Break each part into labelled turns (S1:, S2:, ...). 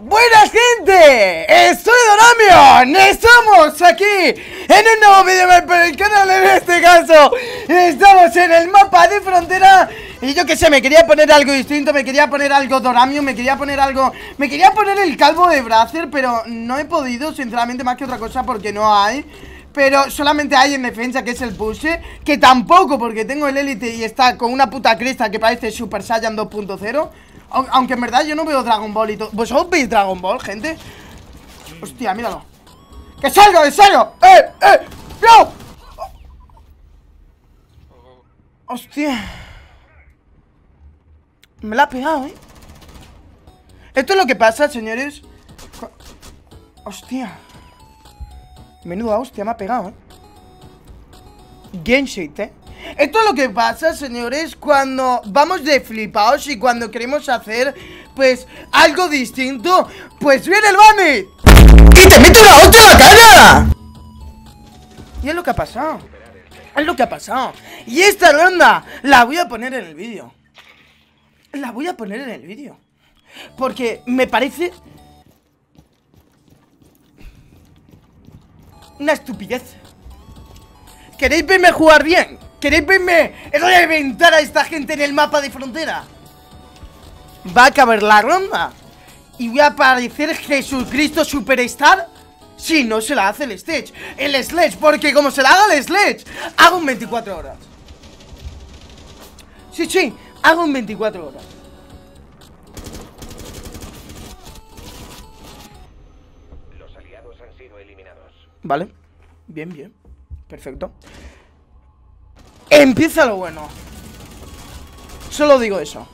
S1: Buenas gente, estoy Donamion, estamos aquí en un nuevo vídeo para el canal, en este caso estamos en el mapa de frontera y yo que sé, me quería poner algo distinto, me quería poner algo Doramion, me quería poner algo, me quería poner el calvo de Bracer, pero no he podido sinceramente más que otra cosa porque no hay. Pero solamente hay en defensa que es el push Que tampoco porque tengo el élite y está con una puta cresta que parece Super Saiyan 2.0 aunque en verdad yo no veo Dragon Ball y todo ¿Vosotros veis Dragon Ball, gente? Hostia, míralo ¡Que salga, que salga! ¡Eh, eh! ¡No! Hostia Me la ha pegado, ¿eh? Esto es lo que pasa, señores Hostia Menuda hostia, me ha pegado, ¿eh? Genshit, ¿eh? Esto es lo que pasa, señores, cuando vamos de flipados y cuando queremos hacer, pues, algo distinto. Pues viene el Bami. ¡Y te mete una hostia en la cara! Y es lo que ha pasado. Es lo que ha pasado. Y esta ronda la voy a poner en el vídeo. La voy a poner en el vídeo. Porque me parece Una estupidez. ¿Queréis verme jugar bien? ¿Queréis verme reventar a esta gente en el mapa de frontera? Va a caber la ronda. Y voy a aparecer Jesucristo Superstar Si no se la hace el Sledge. El Sledge, porque como se la haga el Sledge Hago un 24 horas. Sí, sí, hago un 24 horas.
S2: Los aliados han sido eliminados.
S1: Vale, bien, bien. Perfecto Empieza lo bueno. Solo digo eso.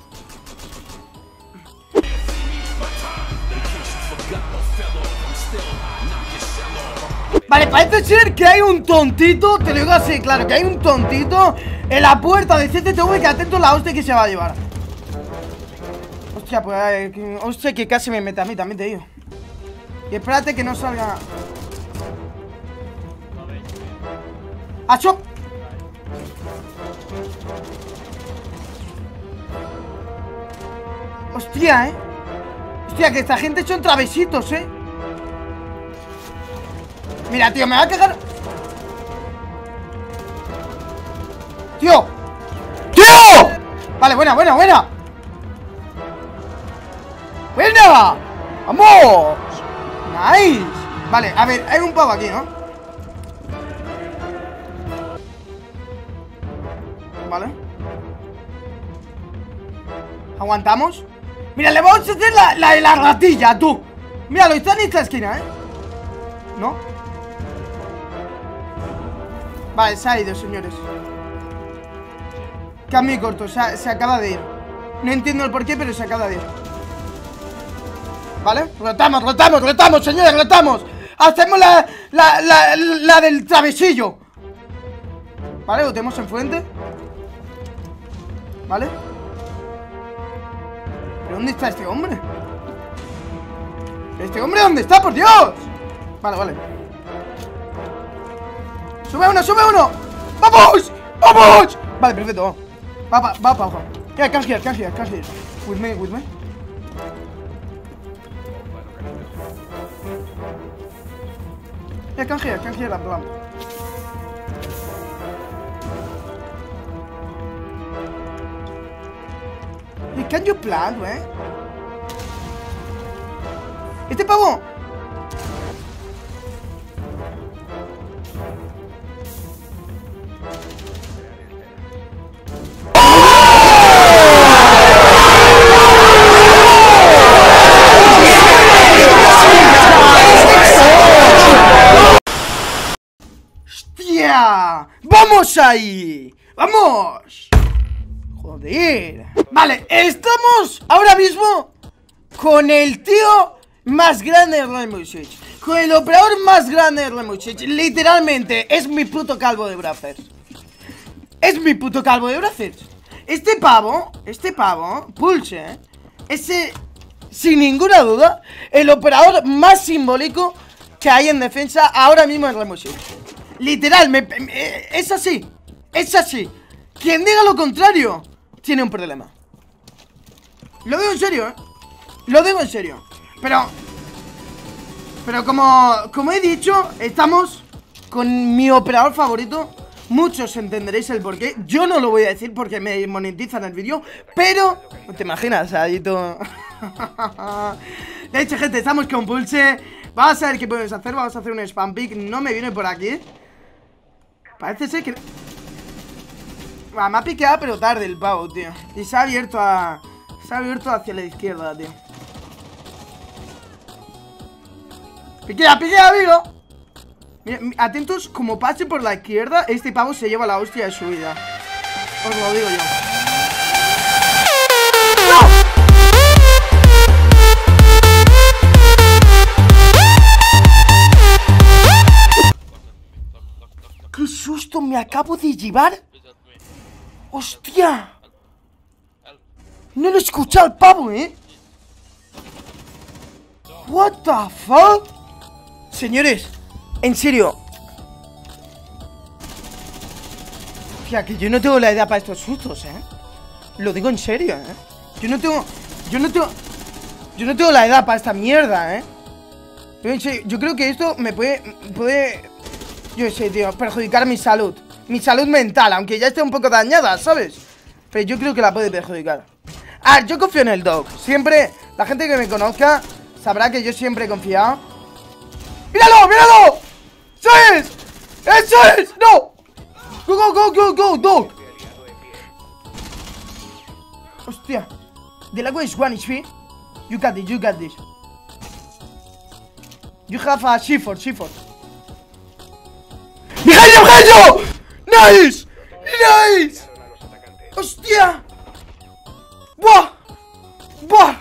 S1: Vale, parece ser que hay un tontito Te lo digo así, claro, que hay un tontito En la puerta de CCTV que atento la hostia que se va a llevar. Hostia, pues eh, Hostia, que casi me mete a mí, también te digo. Y espérate que no salga. ¡Acho! Hostia, ¿eh? Hostia, que esta gente son travesitos, ¿eh? Mira, tío, me va a cagar ¡Tío! ¡Tío! Vale, buena, buena, buena ¡Buena! ¡Vamos! ¡Nice! Vale, a ver, hay un pavo aquí, ¿no? Vale ¿Aguantamos? Mira, le vamos a hacer la, la la ratilla, tú Míralo, está en esta esquina, ¿eh? ¿No? Vale, se ha ido, señores Cambio corto, se, se acaba de ir No entiendo el porqué, pero se acaba de ir ¿Vale? Rotamos, rotamos, rotamos, señores, rotamos Hacemos la, la, la, la del travesillo ¿Vale? Lo tenemos enfrente ¿Vale? ¿Pero dónde está este hombre? ¿Este hombre dónde está, por Dios? Vale, vale ¡Sube uno, sube uno! ¡Vamos! ¡Vamos! Vale, perfecto, Va, va, va, va, va Yeah, come here, come here, come here With me, with me Yeah, come here, come here, Can you plan, eh? ¡Este pavo! ¡Vamos ahí! ¡Vamos! Joder. Vale, estamos ahora mismo Con el tío más grande de Rainbow Six. Con el operador más grande de Rainbow Literalmente, es mi puto calvo de brazos Es mi puto calvo de brazos Este pavo, este pavo, Pulse. Ese, sin ninguna duda El operador más simbólico que hay en defensa ahora mismo en Rainbow Literal, es así Es así. Quien diga lo contrario tiene un problema. Lo digo en serio, ¿eh? Lo digo en serio. Pero... Pero como, como he dicho, estamos con mi operador favorito Muchos entenderéis el porqué Yo no lo voy a decir porque me monetizan el vídeo Pero, ¿te imaginas? Todo De hecho, gente, estamos con Pulse Vamos a ver qué podemos hacer Vamos a hacer un spam pick No me viene por aquí Parece ser que... Va, me ha piqueado pero tarde el pavo, tío Y se ha abierto a... Se ha abierto hacia la izquierda, tío Piquea, piquea, amigo Mira, atentos, como pase por la izquierda Este pavo se lleva la hostia de su vida Os lo digo yo. ¡Qué susto me acabo de llevar! ¡Hostia! No lo he escuchado el pavo, ¿eh? What the fuck? Señores, en serio Hostia, que yo no tengo la idea para estos sustos, ¿eh? Lo digo en serio, ¿eh? Yo no tengo... Yo no tengo... Yo no tengo la edad para esta mierda, ¿eh? Yo, en serio, yo creo que esto me puede... Puede... Yo sé, tío, perjudicar mi salud Mi salud mental, aunque ya esté un poco dañada, ¿sabes? Pero yo creo que la puede perjudicar Ah, yo confío en el dog Siempre, la gente que me conozca Sabrá que yo siempre he confiado ¡Míralo, míralo! ¡Eso es! ¡Eso es! ¡No! ¡Go, go, go, go, go, dog! Hostia The language is one HP You got this, you got this You have a Shifor, Shifor ¡Mijayo, Mijayo! ¡Nice! ¡Nice! ¡Hostia! ¡Buah! ¡Buah!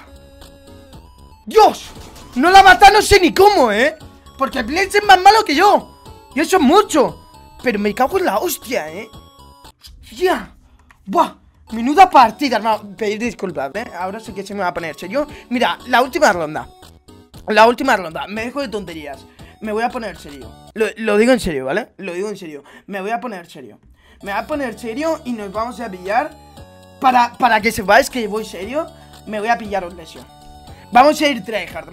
S1: ¡Dios! No la mata no sé ni cómo, ¿eh? Porque Blitz es más malo que yo Y eso es mucho Pero me cago en la hostia, ¿eh? ¡Hostia! ¡Buah! Menuda partida, hermano Pedir disculpas, ¿eh? Ahora sí que se me va a poner serio Mira, la última ronda La última ronda Me dejo de tonterías Me voy a poner serio. Lo, digo en serio, ¿vale? Lo digo en serio. Me voy a poner serio. Me voy a poner serio y nos vamos a pillar. Para, para que sepáis que voy serio Me voy a pillar un lesión Vamos a ir tryhard,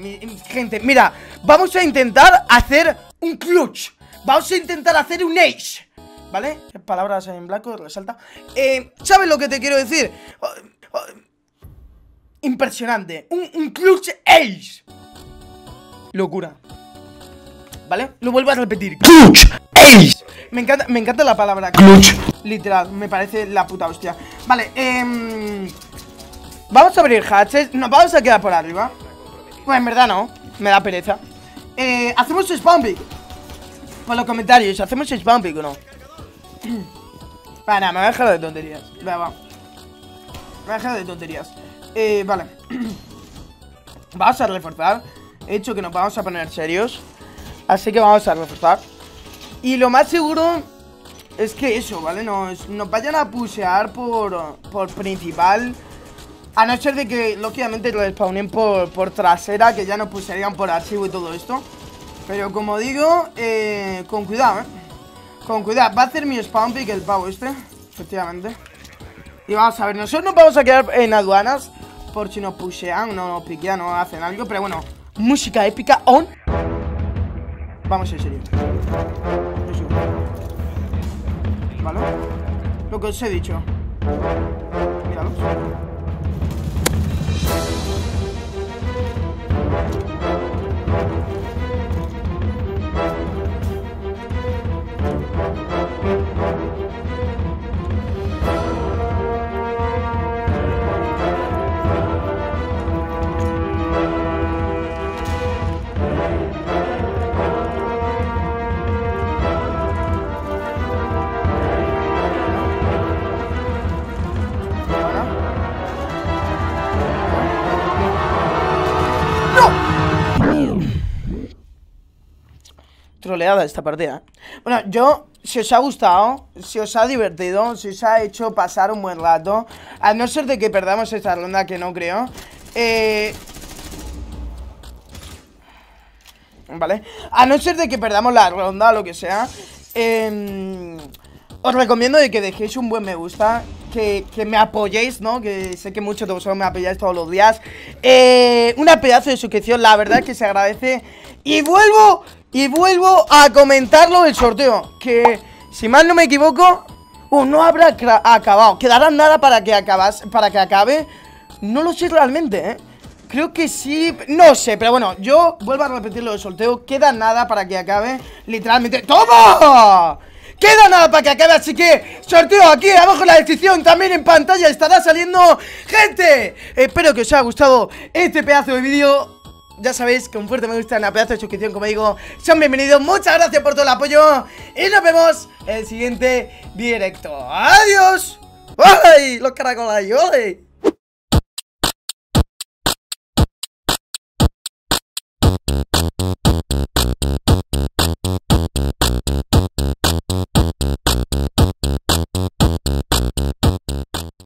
S1: gente, mira Vamos a intentar hacer un clutch. Vamos a intentar hacer un ace ¿Vale? Palabras en blanco, resalta. Eh, ¿Sabes lo que te quiero decir? Oh, oh, impresionante. Un, un clutch ace. Locura ¿Vale? Lo vuelvo a repetir. Clutch Ace. Me encanta, me encanta la palabra Clutch. Literal, me parece la puta hostia. Vale, eh... Vamos a abrir hatches Nos vamos a quedar por arriba. Pues en verdad no Me da pereza. Eh, Hacemos spawn pick. Por los comentarios ¿Hacemos spawn pick o no? Vale, nada, me voy a dejar de tonterías. Va, va. Me voy a dejar de tonterías. Eh, vale. Vamos a reforzar. He dicho que nos vamos a poner serios Así que vamos a reforzar Y lo más seguro Es que eso, ¿vale? Nos, vayan a pusear por, por principal a no ser de que, lógicamente, lo spawnen por, por trasera, que ya nos puserían por archivo y todo esto. Pero como digo, eh, con cuidado, ¿eh? Con cuidado. Va a hacer mi spawn pick el pavo este, efectivamente. Y vamos a ver, nosotros nos vamos a quedar en aduanas por si nos pushean, no nos piquean, no hacen algo. Pero bueno, música épica on. Vamos en serio. ¿Vale? Lo que os he dicho. Míralos. Troleada esta partida. Bueno, yo, si os ha gustado, si os ha divertido, si os ha hecho pasar un buen rato, a no ser de que perdamos esta ronda, que no creo, eh... ¿Vale? A no ser de que perdamos la ronda o lo que sea, eh, os recomiendo de que dejéis un buen me gusta que, que me apoyéis, ¿no? Que sé que muchos de vosotros me apoyáis todos los días. Eh, una pedazo de suscripción, la verdad que se agradece. Y vuelvo, y vuelvo a comentarlo del sorteo. Que, si mal no me equivoco, uh, no habrá acabado. Quedará nada para que, acabas, para que acabe. No lo sé realmente, ¿eh? Creo que sí, no sé, pero bueno, yo vuelvo a repetir lo del sorteo Queda nada para que acabe, literalmente ¡Toma! Queda nada para que acabe, así que sorteo aquí abajo en la descripción También en pantalla estará saliendo ¡Gente! Espero que os haya gustado este pedazo de vídeo ya sabéis que un fuerte me gusta, una pedazo de suscripción, como digo, son bienvenidos. Muchas gracias por todo el apoyo y nos vemos en el siguiente directo. ¡Adiós! ¡Ay! Los caracoles, ¡ay!